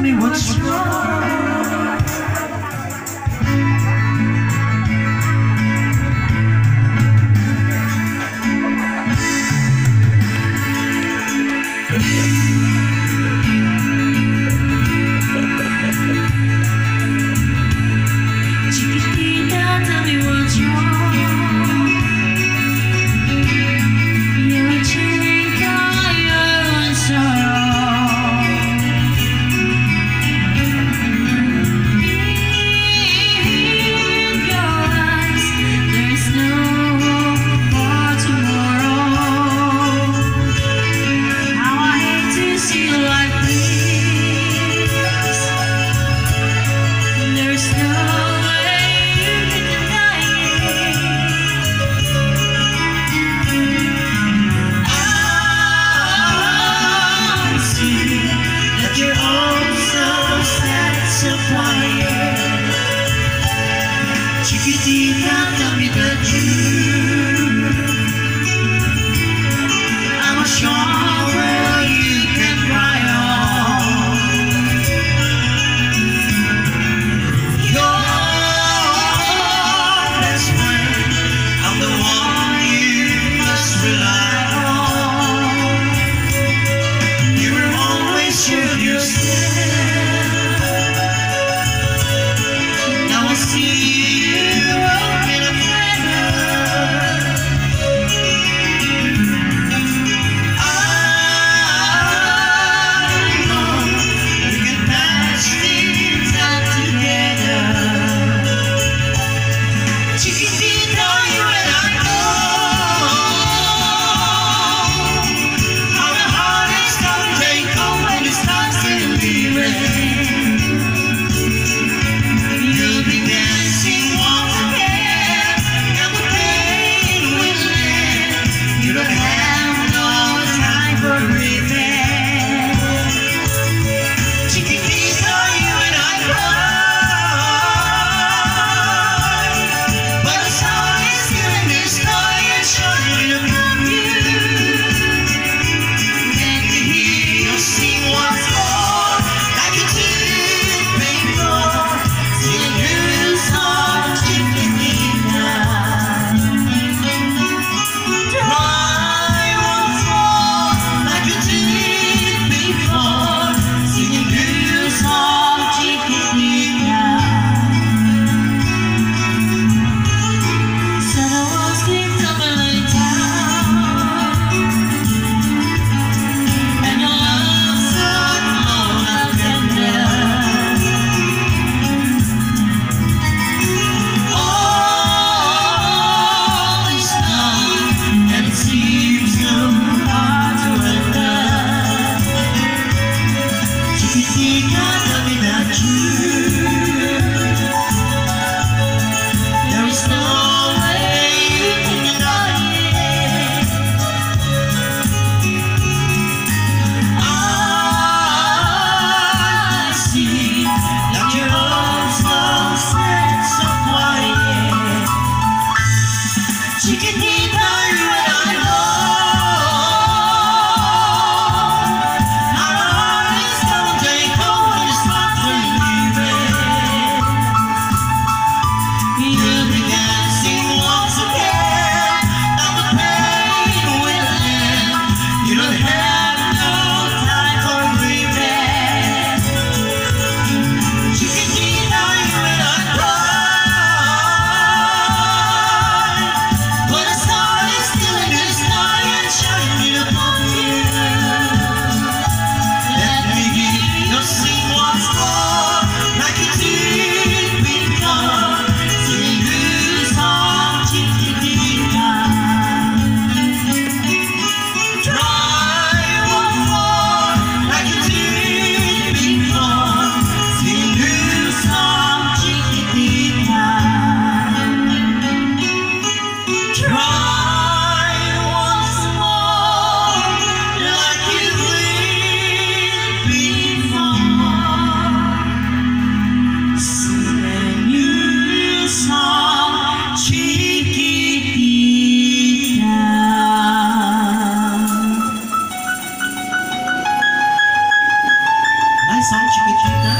me what's wrong I'm song, Chiquitita. Nice song, Chiquitita.